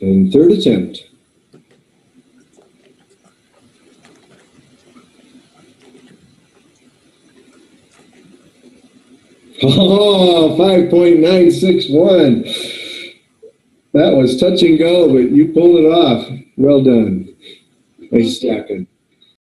And third attempt. Oh, 5.961. That was touch and go, but you pulled it off. Well done. Nice stacking.